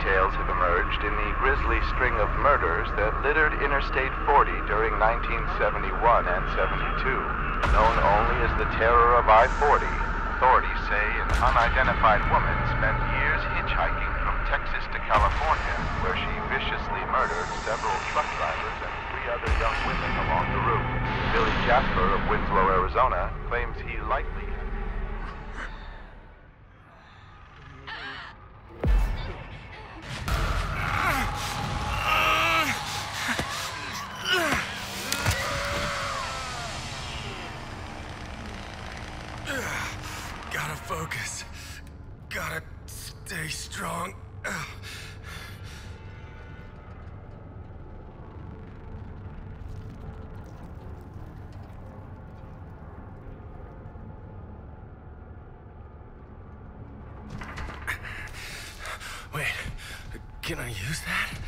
details have emerged in the grisly string of murders that littered Interstate 40 during 1971 and 72. Known only as the Terror of I-40, authorities say an unidentified woman spent years hitchhiking from Texas to California, where she viciously murdered several truck drivers and three other young women along the route. Billy Jasper of Winslow, Arizona, claims he likely Wait, can I use that?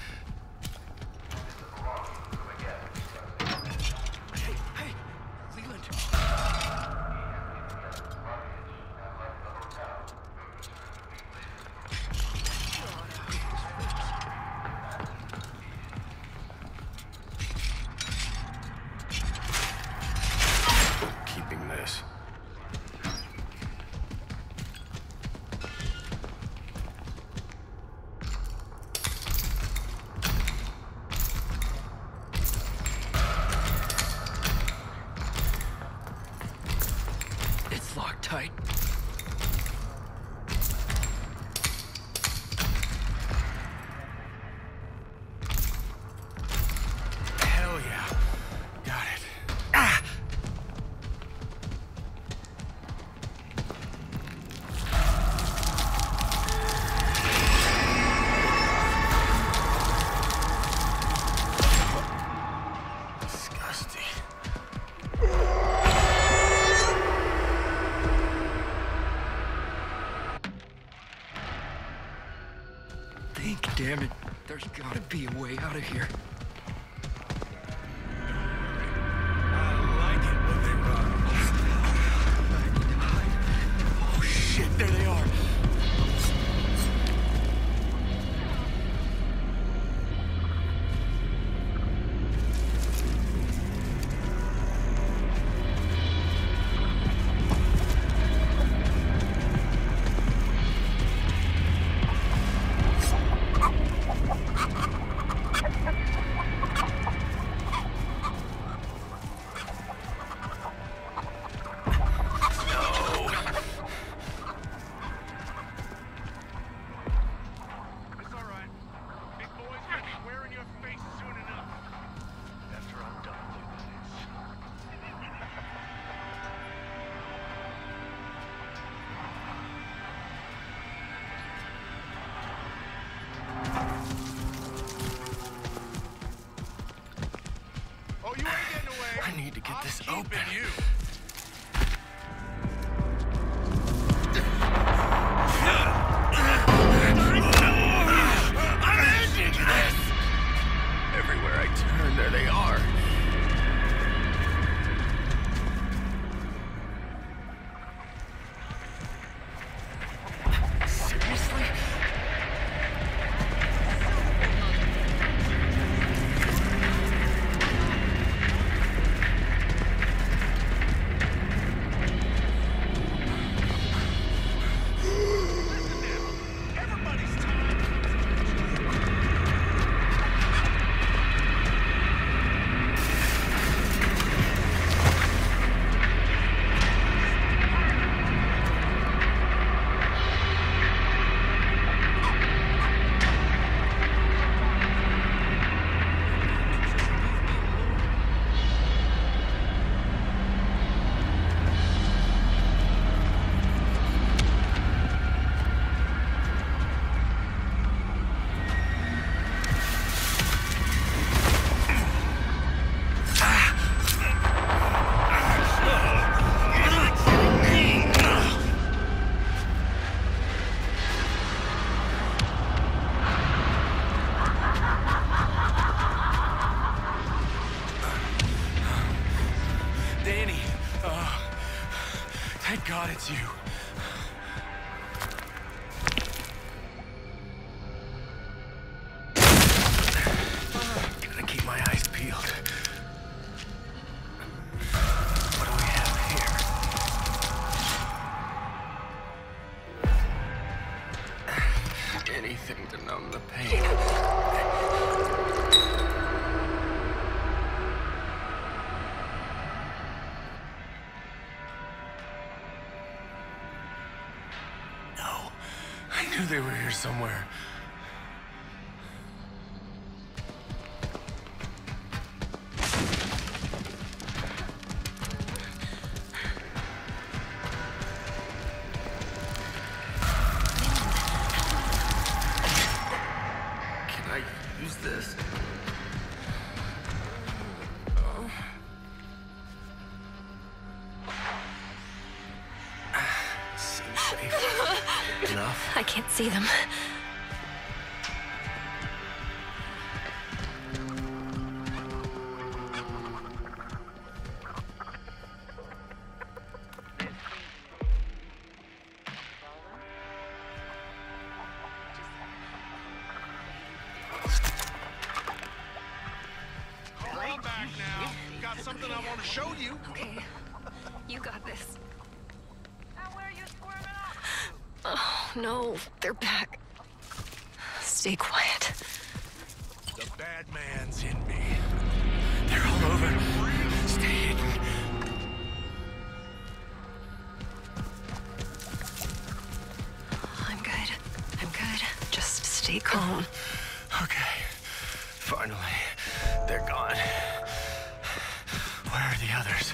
There's gotta be a way out of here. This open. You. It's you. Gotta keep my eyes peeled. You. knew they were here somewhere. Safe. Enough. I can't see them. Hold back now. Got something I want to show you. Okay. You got this. Now where you squirming Oh, no. They're back. Stay quiet. The bad man's in me. They're all over. Stay hidden. I'm good. I'm good. Just stay calm. Okay. Finally, they're gone. Where are the others?